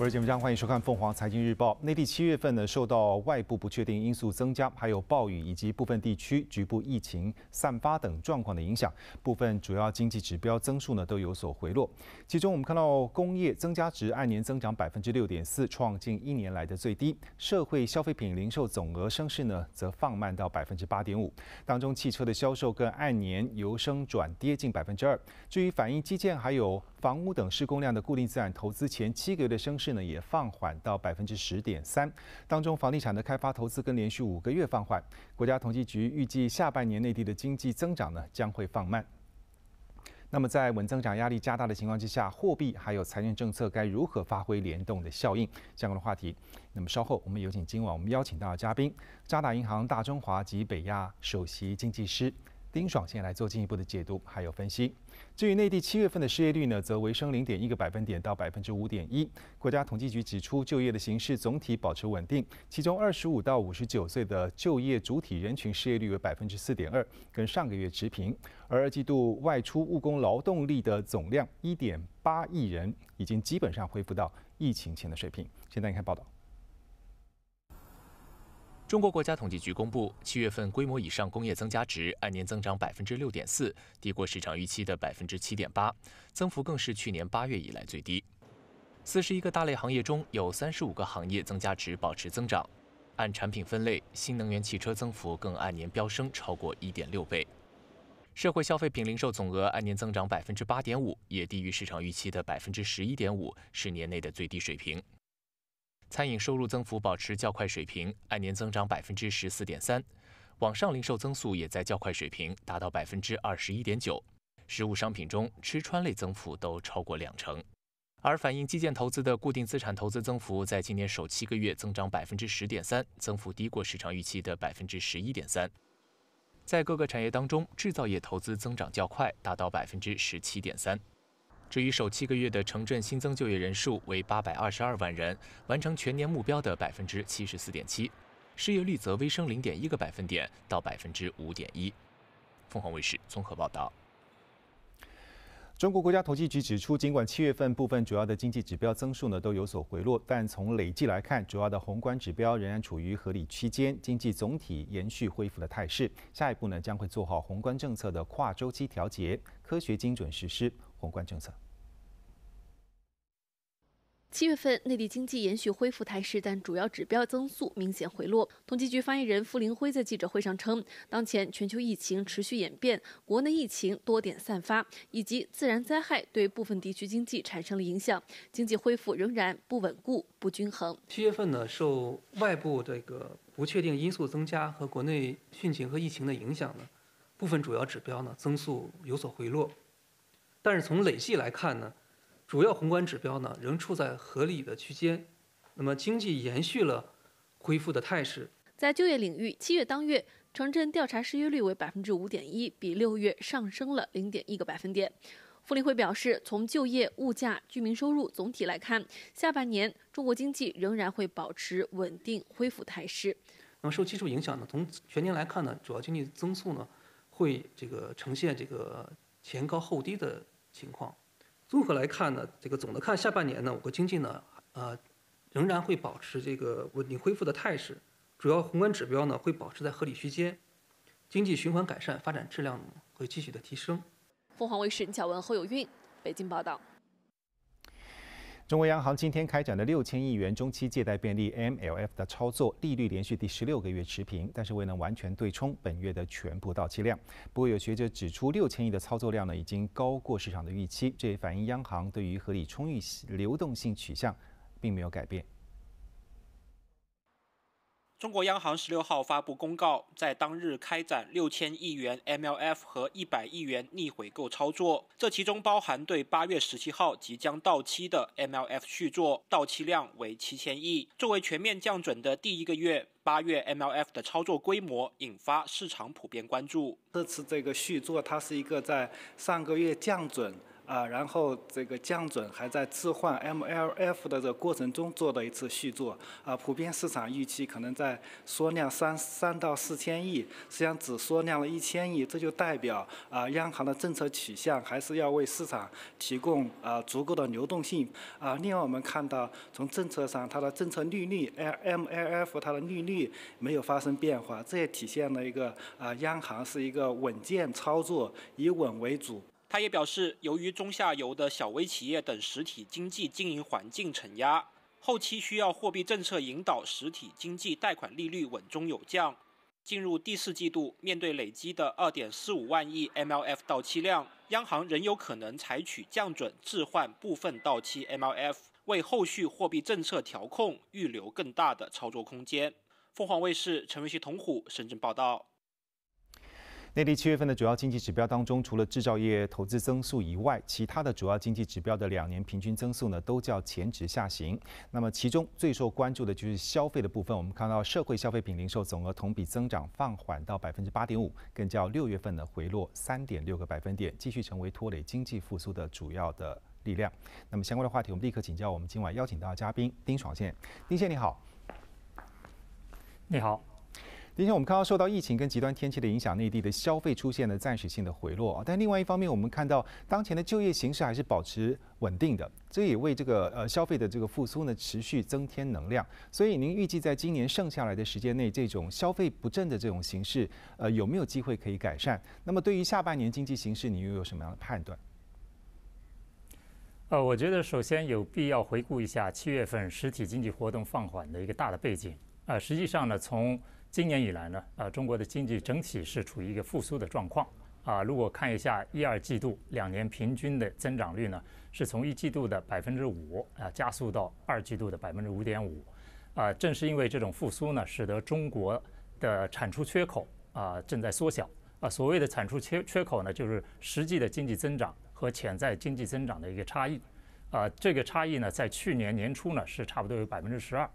我是节目张，欢迎收看《凤凰财经日报》。内地七月份呢，受到外部不确定因素增加，还有暴雨以及部分地区局部疫情散发等状况的影响，部分主要经济指标增速呢都有所回落。其中，我们看到工业增加值按年增长百分之六点四，创近一年来的最低；社会消费品零售总额升势呢则放慢到百分之八点五。当中，汽车的销售更按年由升转跌近百分之二。至于反映基建还有房屋等施工量的固定资产投资前七个月的升势呢，也放缓到百分之十点三。当中，房地产的开发投资更连续五个月放缓。国家统计局预计下半年内地的经济增长呢将会放慢。那么，在稳增长压力加大的情况之下，货币还有财政政策该如何发挥联动的效应？相关的话题，那么稍后我们有请今晚我们邀请到的嘉宾，渣打银行大中华及北亚首席经济师。丁爽先来做进一步的解读，还有分析。至于内地七月份的失业率呢，则微升零点一个百分点到百分之五点一。国家统计局指出，就业的形势总体保持稳定，其中二十五到五十九岁的就业主体人群失业率为百分之四点二，跟上个月持平。而二季度外出务工劳动力的总量一点八亿人，已经基本上恢复到疫情前的水平。现在你看报道。中国国家统计局公布，七月份规模以上工业增加值按年增长百分之六点四，低过市场预期的百分之七点八，增幅更是去年八月以来最低。四十一个大类行业中有三十五个行业增加值保持增长，按产品分类，新能源汽车增幅更按年飙升超过一点六倍。社会消费品零售总额按年增长百分之八点五，也低于市场预期的百分之十一点五，是年内的最低水平。餐饮收入增幅保持较快水平，按年增长百分之十四点三。网上零售增速也在较快水平，达到百分之二十一点九。实物商品中，吃穿类增幅都超过两成。而反映基建投资的固定资产投资增幅，在今年首七个月增长百分之十点三，增幅低过市场预期的百分之十一点三。在各个产业当中，制造业投资增长较快，达到百分之十七点三。至于首七个月的城镇新增就业人数为八百二十二万人，完成全年目标的百分之七十四点七，失业率则微升零点一个百分点到百分之五点一。凤凰卫视综合报道。中国国家统计局指出，尽管七月份部分主要的经济指标增速呢都有所回落，但从累计来看，主要的宏观指标仍然处于合理区间，经济总体延续恢复的态势。下一步呢将会做好宏观政策的跨周期调节，科学精准实施。宏观政策。七月份内地经济延续恢复态势，但主要指标增速明显回落。统计局发言人傅林辉在记者会上称，当前全球疫情持续演变，国内疫情多点散发，以及自然灾害对部分地区经济产生了影响，经济恢复仍然不稳固、不均衡。七月份呢，受外部这个不确定因素增加和国内汛情和疫情的影响呢，部分主要指标呢增速有所回落。但是从累计来看呢，主要宏观指标呢仍处在合理的区间，那么经济延续了恢复的态势。在就业领域，七月当月城镇调查失业率为百分之五点一，比六月上升了零点一个百分点。傅林辉表示，从就业、物价、居民收入总体来看，下半年中国经济仍然会保持稳定恢复态势。那么受基础影响呢，从全年来看呢，主要经济增速呢会这个呈现这个前高后低的。情况，综合来看呢，这个总的看下半年呢，我国经济呢，呃，仍然会保持这个稳定恢复的态势，主要宏观指标呢会保持在合理区间，经济循环改善，发展质量会继续的提升。凤凰卫视小文侯有运，北京报道。中国央行今天开展的六千亿元中期借贷便利 （MLF） 的操作，利率连续第十六个月持平，但是未能完全对冲本月的全部到期量。不过有学者指出，六千亿的操作量呢，已经高过市场的预期，这也反映央行对于合理充裕流动性取向并没有改变。中国央行十六号发布公告，在当日开展六千亿元 MLF 和一百亿元逆回购操作，这其中包含对八月十七号即将到期的 MLF 续作，到期量为七千亿。作为全面降准的第一个月，八月 MLF 的操作规模引发市场普遍关注。这次这个续作，它是一个在上个月降准。啊，然后这个降准还在置换 MLF 的这个过程中做的一次续作啊，普遍市场预期可能在缩量三三到四千亿，实际上只缩量了一千亿，这就代表啊，央行的政策取向还是要为市场提供啊足够的流动性啊。另外，我们看到从政策上，它的政策利率 MLF 它的利率没有发生变化，这也体现了一个啊，央行是一个稳健操作，以稳为主。他也表示，由于中下游的小微企业等实体经济经营环境承压，后期需要货币政策引导实体经济贷款利率稳中有降。进入第四季度，面对累积的二点四五万亿 MLF 到期量，央行仍有可能采取降准置换部分到期 MLF，为后续货币政策调控预留更大的操作空间。凤凰卫视陈维熙、同虎深圳报道。内地七月份的主要经济指标当中，除了制造业投资增速以外，其他的主要经济指标的两年平均增速呢，都较前值下行。那么其中最受关注的就是消费的部分。我们看到社会消费品零售总额同比增长放缓到百分之八点五，更较六月份呢回落三点六个百分点，继续成为拖累经济复苏的主要的力量。那么相关的话题，我们立刻请教我们今晚邀请到的嘉宾丁爽先丁先你好。你好。今天我们看到受到疫情跟极端天气的影响，内地的消费出现了暂时性的回落啊。但另外一方面，我们看到当前的就业形势还是保持稳定的，这也为这个呃消费的这个复苏呢持续增添能量。所以您预计在今年剩下来的时间内，这种消费不振的这种形势，呃有没有机会可以改善？那么对于下半年经济形势，你又有什么样的判断？呃，我觉得首先有必要回顾一下七月份实体经济活动放缓的一个大的背景。呃，实际上呢，从今年以来呢，呃，中国的经济整体是处于一个复苏的状况。啊，如果看一下一二季度两年平均的增长率呢，是从一季度的百分之五啊加速到二季度的百分之五点五。啊，正是因为这种复苏呢，使得中国的产出缺口啊正在缩小。啊，所谓的产出缺缺口呢，就是实际的经济增长和潜在经济增长的一个差异。啊，这个差异呢，在去年年初呢是差不多有百分之十二。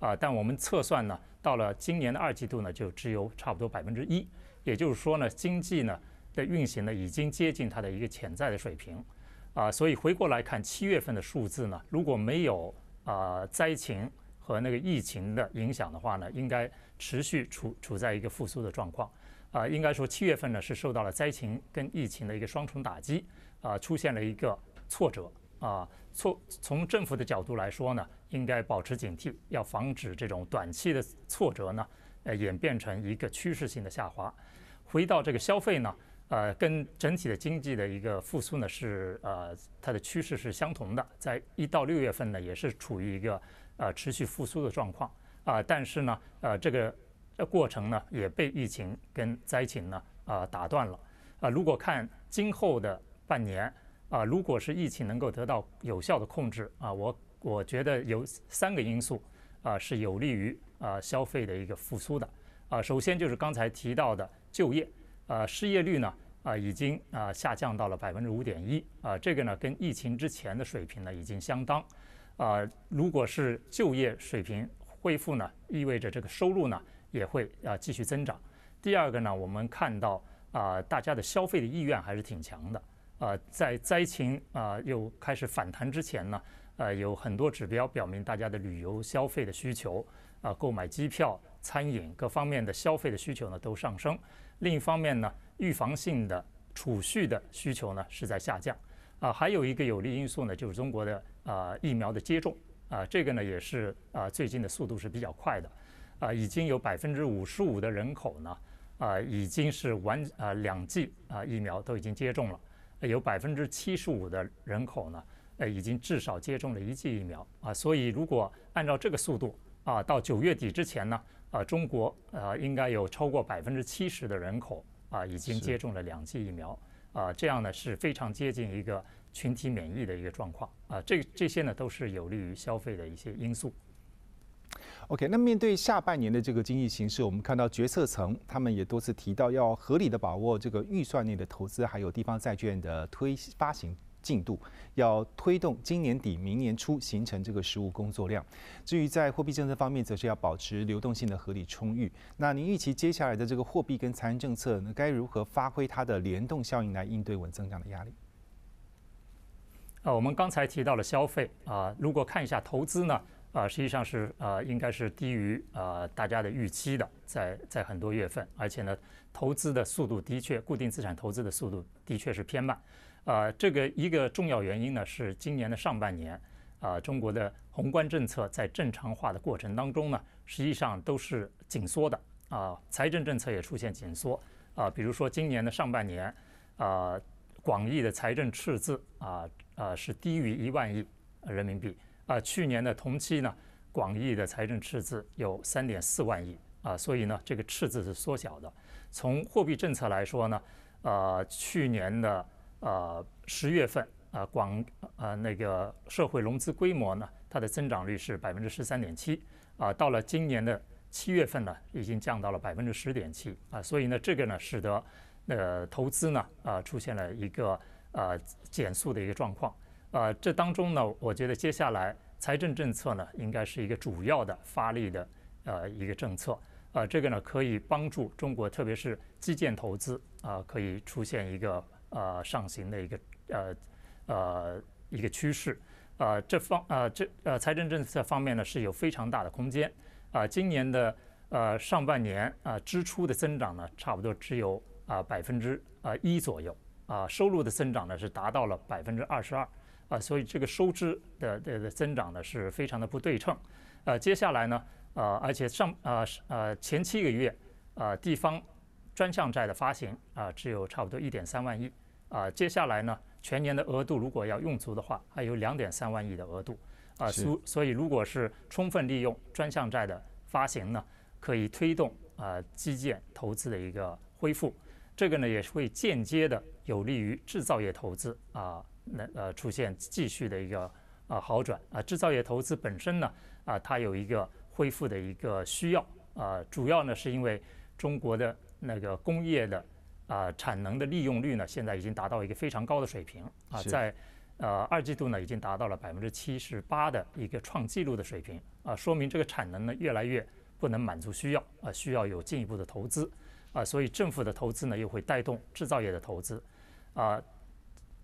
啊，但我们测算呢，到了今年的二季度呢，就只有差不多百分之一，也就是说呢，经济呢的运行呢已经接近它的一个潜在的水平，啊，所以回过来看七月份的数字呢，如果没有啊灾情和那个疫情的影响的话呢，应该持续处处在一个复苏的状况，啊，应该说七月份呢是受到了灾情跟疫情的一个双重打击，啊，出现了一个挫折，啊，错从政府的角度来说呢。应该保持警惕，要防止这种短期的挫折呢，呃，演变成一个趋势性的下滑。回到这个消费呢，呃，跟整体的经济的一个复苏呢是呃，它的趋势是相同的，在一到六月份呢也是处于一个呃持续复苏的状况啊。但是呢，呃，这个过程呢也被疫情跟灾情呢啊打断了啊。如果看今后的半年啊，如果是疫情能够得到有效的控制啊，我。我觉得有三个因素啊是有利于啊消费的一个复苏的啊。首先就是刚才提到的就业啊，失业率呢啊已经啊下降到了百分之五点一啊，这个呢跟疫情之前的水平呢已经相当啊。如果是就业水平恢复呢，意味着这个收入呢也会啊继续增长。第二个呢，我们看到啊大家的消费的意愿还是挺强的啊，在灾情啊又开始反弹之前呢。呃，有很多指标表明，大家的旅游消费的需求，啊，购买机票、餐饮各方面的消费的需求呢都上升。另一方面呢，预防性的储蓄的需求呢是在下降。啊，还有一个有利因素呢，就是中国的啊疫苗的接种，啊，这个呢也是啊最近的速度是比较快的，啊，已经有百分之五十五的人口呢，啊，已经是完啊两剂啊疫苗都已经接种了，有百分之七十五的人口呢。呃，已经至少接种了一剂疫苗啊，所以如果按照这个速度啊，到九月底之前呢，啊，中国呃应该有超过百分之七十的人口啊已经接种了两剂疫苗啊，这样呢是非常接近一个群体免疫的一个状况啊，这这些呢都是有利于消费的一些因素。OK，那面对下半年的这个经济形势，我们看到决策层他们也多次提到要合理的把握这个预算内的投资，还有地方债券的推发行。进度要推动今年底、明年初形成这个实物工作量。至于在货币政策方面，则是要保持流动性的合理充裕。那您预期接下来的这个货币跟财政政策，那该如何发挥它的联动效应来应对稳增长的压力？呃，我们刚才提到了消费啊，如果看一下投资呢，啊，实际上是呃，应该是低于呃大家的预期的，在在很多月份，而且呢，投资的速度的确，固定资产投资的速度的确是偏慢。呃，这个一个重要原因呢是今年的上半年，啊，中国的宏观政策在正常化的过程当中呢，实际上都是紧缩的啊，财政政策也出现紧缩啊，比如说今年的上半年，啊，广义的财政赤字啊啊是低于一万亿人民币啊，去年的同期呢，广义的财政赤字有三点四万亿啊，所以呢，这个赤字是缩小的。从货币政策来说呢，呃，去年的。呃，十月份啊，广呃那个社会融资规模呢，它的增长率是百分之十三点七啊，到了今年的七月份呢，已经降到了百分之十点七啊，所以呢，这个呢，使得呃投资呢啊出现了一个呃减速的一个状况啊，这当中呢，我觉得接下来财政政策呢，应该是一个主要的发力的呃一个政策啊，这个呢可以帮助中国，特别是基建投资啊，可以出现一个。呃，上行的一个呃呃一个趋势，呃，这方呃这呃财政政策方面呢是有非常大的空间，啊，今年的呃上半年啊支出的增长呢差不多只有啊百分之啊一左右，啊收入的增长呢是达到了百分之二十二，啊，所以这个收支的的的增长呢是非常的不对称，呃，接下来呢，呃，而且上呃呃前七个月啊地方专项债的发行啊只有差不多一点三万亿。啊，接下来呢，全年的额度如果要用足的话，还有两点三万亿的额度，啊，所所以如果是充分利用专项债的发行呢，可以推动啊基建投资的一个恢复，这个呢也是会间接的有利于制造业投资啊，那呃出现继续的一个啊好转。啊，制造业投资本身呢啊它有一个恢复的一个需要。啊，主要呢是因为中国的那个工业的。啊，产能的利用率呢，现在已经达到一个非常高的水平啊，在呃二季度呢，已经达到了百分之七十八的一个创纪录的水平啊，说明这个产能呢越来越不能满足需要啊，需要有进一步的投资啊，所以政府的投资呢又会带动制造业的投资啊，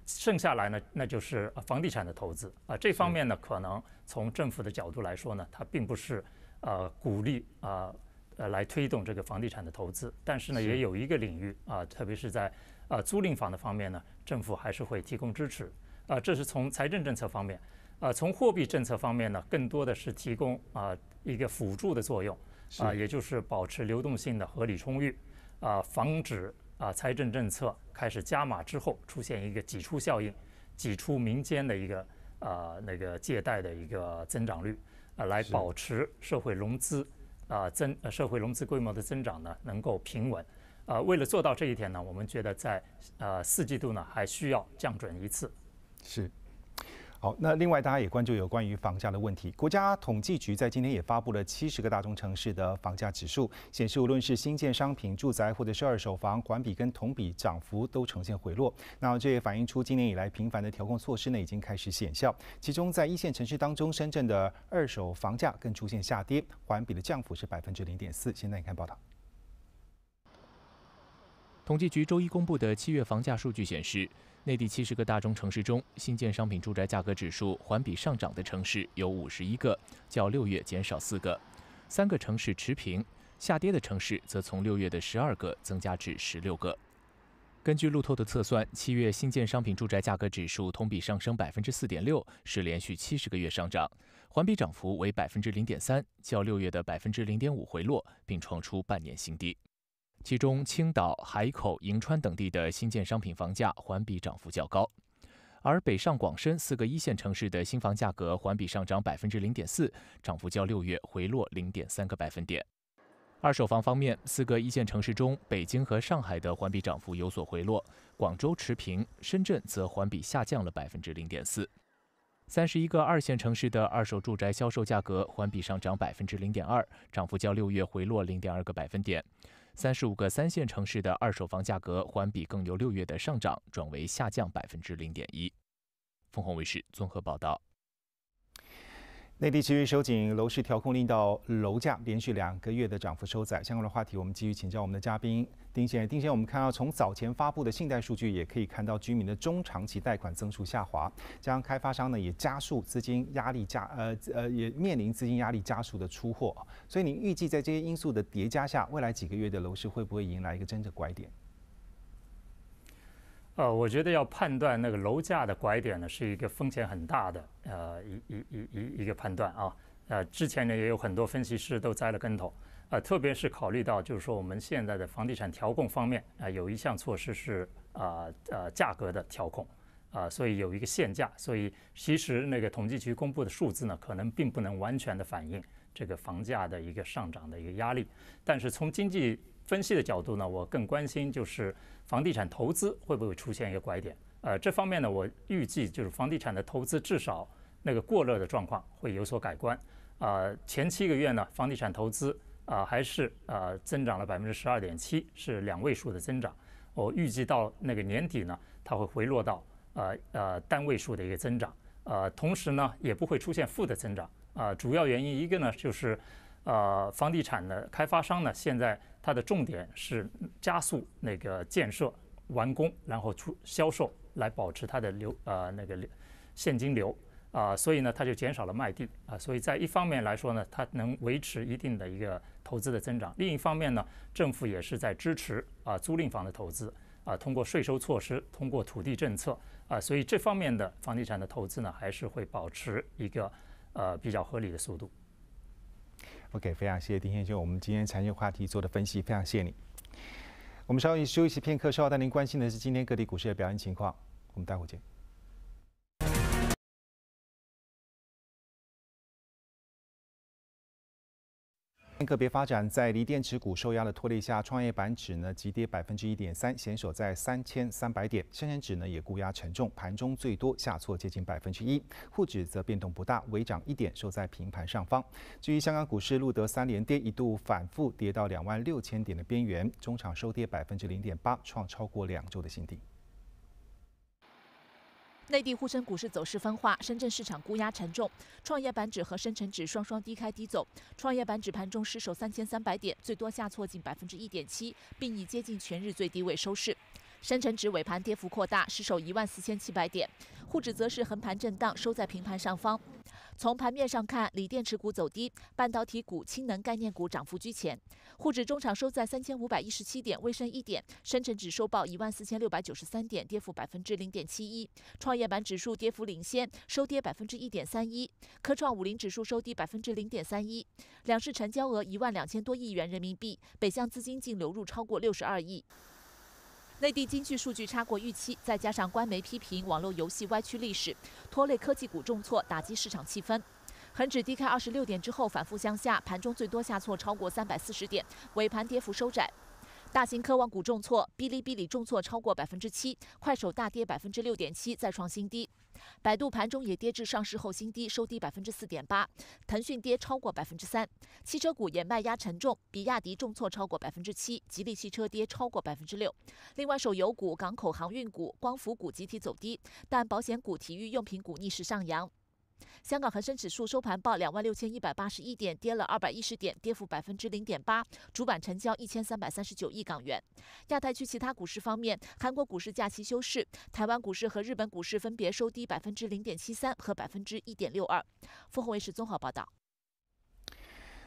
剩下来呢那就是房地产的投资啊，这方面呢可能从政府的角度来说呢，它并不是呃鼓励啊。呃，来推动这个房地产的投资，但是呢，也有一个领域啊，特别是在呃租赁房的方面呢，政府还是会提供支持。啊。这是从财政政策方面，啊，从货币政策方面呢，更多的是提供啊一个辅助的作用。啊，也就是保持流动性的合理充裕。啊，防止啊财政政策开始加码之后出现一个挤出效应，挤出民间的一个啊那个借贷的一个增长率。啊，来保持社会融资。啊，增社会融资规模的增长呢，能够平稳。啊，为了做到这一点呢，我们觉得在呃四季度呢，还需要降准一次。是。好，那另外大家也关注有关于房价的问题。国家统计局在今天也发布了七十个大中城市的房价指数，显示无论是新建商品、住宅或者是二手房，环比跟同比涨幅都呈现回落。那这也反映出今年以来频繁的调控措施呢，已经开始显效。其中在一线城市当中，深圳的二手房价更出现下跌，环比的降幅是百分之零点四。现在你看报道。统计局周一公布的七月房价数据显示。内地七十个大中城市中，新建商品住宅价格指数环比上涨的城市有五十一个，较六月减少四个；三个城市持平，下跌的城市则从六月的十二个增加至十六个。根据路透的测算，七月新建商品住宅价格指数同比上升百分之四点六，是连续七十个月上涨，环比涨幅为百分之零点三，较六月的百分之零点五回落，并创出半年新低。其中，青岛、海口、银川等地的新建商品房价环比涨幅较高，而北上广深四个一线城市的新房价格环比上涨百分之零点四，涨幅较六月回落零点三个百分点。二手房方面，四个一线城市中，北京和上海的环比涨幅有所回落，广州持平，深圳则环比下降了百分之零点四。三十一个二线城市的二手住宅销售价格环比上涨百分之零点二，涨幅较六月回落零点二个百分点。三十五个三线城市的二手房价格环比更由六月的上涨转为下降百分之零点一。凤凰卫视综合报道。内地持续收紧楼市调控令，到楼价连续两个月的涨幅收窄。相关的话题，我们继续请教我们的嘉宾丁先生。丁先生，我们看到从早前发布的信贷数据，也可以看到居民的中长期贷款增速下滑，加上开发商呢也加速资金压力加呃呃也面临资金压力加速的出货。所以您预计在这些因素的叠加下，未来几个月的楼市会不会迎来一个真正拐点？呃，我觉得要判断那个楼价的拐点呢，是一个风险很大的呃一一一一一个判断啊。呃，之前呢也有很多分析师都栽了跟头，呃，特别是考虑到就是说我们现在的房地产调控方面啊，有一项措施是啊呃价格的调控啊，所以有一个限价，所以其实那个统计局公布的数字呢，可能并不能完全的反映这个房价的一个上涨的一个压力。但是从经济分析的角度呢，我更关心就是。房地产投资会不会出现一个拐点？呃，这方面呢，我预计就是房地产的投资至少那个过热的状况会有所改观。啊，前七个月呢，房地产投资啊还是呃增长了百分之十二点七，是两位数的增长。我预计到那个年底呢，它会回落到呃呃单位数的一个增长。呃，同时呢，也不会出现负的增长。啊，主要原因一个呢就是。呃，房地产的开发商呢，现在它的重点是加速那个建设完工，然后出销售来保持它的流呃那个流现金流。啊，所以呢，它就减少了卖地。啊，所以在一方面来说呢，它能维持一定的一个投资的增长；另一方面呢，政府也是在支持啊租赁房的投资。啊，通过税收措施，通过土地政策。啊，所以这方面的房地产的投资呢，还是会保持一个呃比较合理的速度。OK，非常谢谢丁先生，我们今天财经话题做的分析，非常谢谢你。我们稍微休息片刻，稍后带您关心的是今天各地股市的表现情况。我们待会见。个别发展，在锂电池股受压的拖累下，创业板指呢急跌百分之一点三，险守在三千三百点；深成指呢也估压沉重，盘中最多下挫接近百分之一。沪指则变动不大，微涨一点，收在平盘上方。至于香港股市，录得三连跌，一度反复跌到两万六千点的边缘，中场收跌百分之零点八，创超过两周的新低。内地沪深股市走势分化，深圳市场估压沉重，创业板指和深成指双双低开低走。创业板指盘中失守三千三百点，最多下挫近百分之一点七，并已接近全日最低位收市。深成指尾盘跌幅扩大，失守一万四千七百点。沪指则是横盘震荡，收在平盘上方。从盘面上看，锂电池股走低，半导体股、氢能概念股涨幅居前。沪指中场收在三千五百一十七点，微升一点；深成指收报一万四千六百九十三点，跌幅百分之零点七一。创业板指数跌幅领先，收跌百分之一点三一。科创五零指数收低百分之零点三一。两市成交额一万两千多亿元人民币，北向资金净流入超过六十二亿。内地经济数据差过预期，再加上官媒批评网络游戏歪曲历史，拖累科技股重挫，打击市场气氛。恒指低开二十六点之后反复向下，盘中最多下挫超过三百四十点，尾盘跌幅收窄。大型科网股重挫，哔哩哔哩重挫超过百分之七，快手大跌百分之六点七，再创新低。百度盘中也跌至上市后新低，收低百分之四点八。腾讯跌超过百分之三。汽车股也卖压沉重，比亚迪重挫超过百分之七，吉利汽车跌超过百分之六。另外，手游股、港口航运股、光伏股集体走低，但保险股、体育用品股逆势上扬。香港恒生指数收盘报两万六千一百八十一点，跌了二百一十点，跌幅百分之零点八。主板成交一千三百三十九亿港元。亚太区其他股市方面，韩国股市假期休市，台湾股市和日本股市分别收低百分之零点七三和百分之一点六二。富宏卫视综合报道。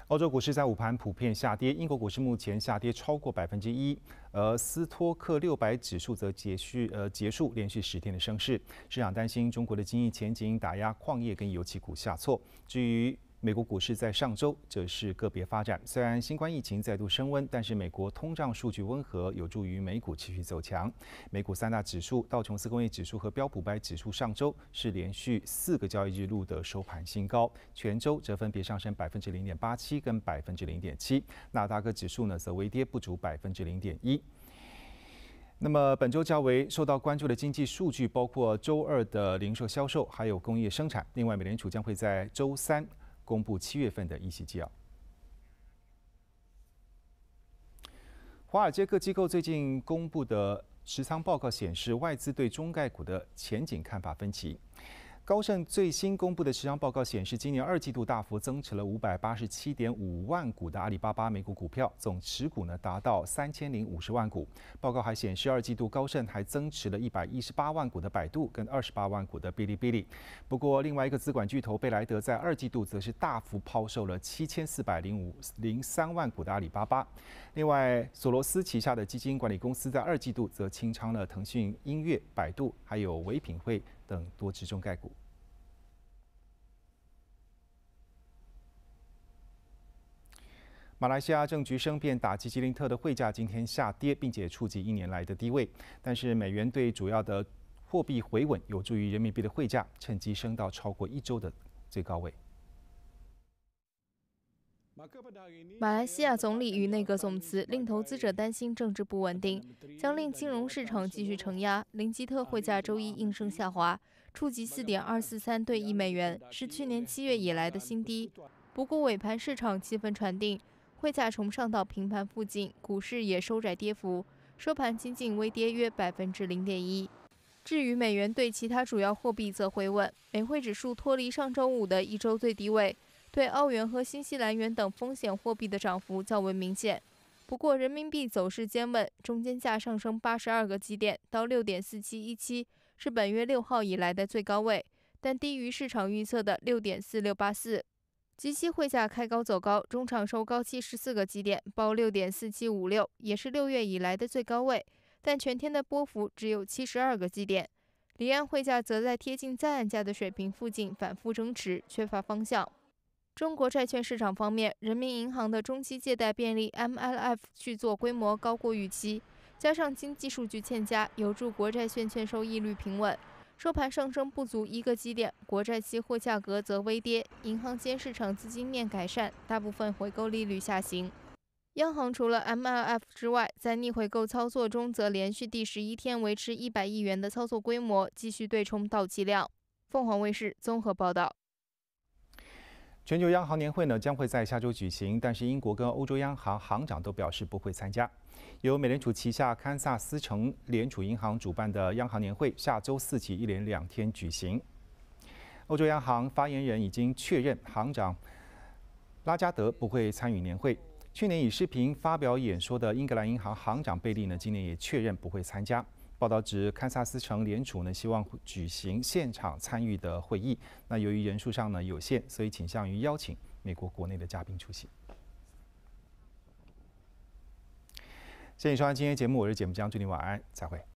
欧洲股市在午盘普遍下跌，英国股市目前下跌超过百分之一，而斯托克六百指数则结束呃结束连续十天的升势。市场担心中国的经济前景打压矿业跟油气股下挫。至于美国股市在上周则是个别发展，虽然新冠疫情再度升温，但是美国通胀数据温和，有助于美股持续走强。美股三大指数道琼斯工业指数和标普百指数上周是连续四个交易日录得收盘新高，全周则分别上升百分之零点八七跟百分之零点七。纳达克指数呢则微跌不足百分之零点一。那么本周较为受到关注的经济数据包括周二的零售销售，还有工业生产。另外，美联储将会在周三。公布七月份的议息纪要。华尔街各机构最近公布的持仓报告显示，外资对中概股的前景看法分歧。高盛最新公布的持仓报告显示，今年二季度大幅增持了五百八十七点五万股的阿里巴巴美股股票，总持股呢达到三千零五十万股。报告还显示，二季度高盛还增持了一百一十八万股的百度跟二十八万股的哔哩哔哩。不过，另外一个资管巨头贝莱德在二季度则是大幅抛售了七千四百零五零三万股的阿里巴巴。另外，索罗斯旗下的基金管理公司在二季度则清仓了腾讯音乐、百度还有唯品会等多只中概股。马来西亚政局生变，打击吉林特的汇价今天下跌，并且触及一年来的低位。但是美元对主要的货币回稳，有助于人民币的汇价趁机升到超过一周的最高位。马来西亚总理与内阁总辞令投资者担心政治不稳定，将令金融市场继续承压。林吉特汇价周一应声下滑，触及四点二四三兑一美元，是去年七月以来的新低。不过尾盘市场气氛传定。汇价重上到平盘附近，股市也收窄跌幅，收盘仅仅微跌约百分之零点一。至于美元对其他主要货币则回稳，美汇指数脱离上周五的一周最低位，对澳元和新西兰元等风险货币的涨幅较为明显。不过人民币走势坚稳，中间价上升八十二个基点到六点四七一七，是本月六号以来的最高位，但低于市场预测的六点四六八四。即期汇价开高走高，中场收高七十四个基点，报六点四七五六，也是六月以来的最高位。但全天的波幅只有七十二个基点。离岸汇价则在贴近在岸价的水平附近反复争持，缺乏方向。中国债券市场方面，人民银行的中期借贷便利 MLF 续作规模高过预期，加上经济数据欠佳，有助国债现券收益率平稳。收盘上升不足一个基点，国债期货价格则微跌。银行间市场资金面改善，大部分回购利率下行。央行除了 MLF 之外，在逆回购操作中则连续第十一天维持一百亿元的操作规模，继续对冲到期量。凤凰卫视综合报道。全球央行年会呢将会在下周举行，但是英国跟欧洲央行行长都表示不会参加。由美联储旗下堪萨斯城联储银行主办的央行年会，下周四起一连两天举行。欧洲央行发言人已经确认，行长拉加德不会参与年会。去年以视频发表演说的英格兰银行行长贝利呢，今年也确认不会参加。报道指，堪萨斯城联储呢希望举行现场参与的会议，那由于人数上呢有限，所以倾向于邀请美国国内的嘉宾出席。谢谢收看今天节目，我是节目将，祝您晚安，再会。